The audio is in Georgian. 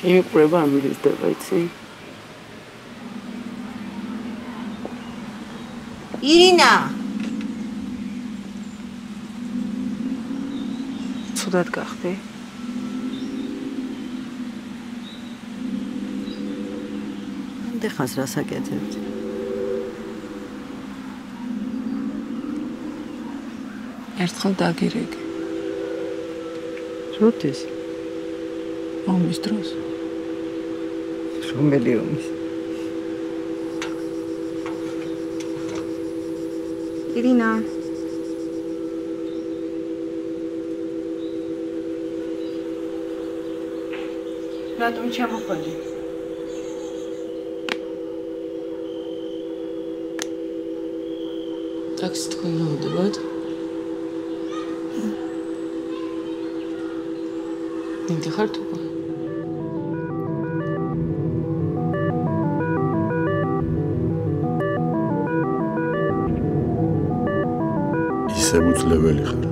იმიყრება ამ მიზდება იცი ირინა! ცუდად გახდი. ამდეხას რასაკეთებთ ერთხელ დაგირეკე როდის? ომის დროს რომელი ომის ირინა რატომ ჩამოხვედი? ტაქსი თქვენ მოუდებათ? მინდი ხარ თუ? ისე უძლებელი ხარ.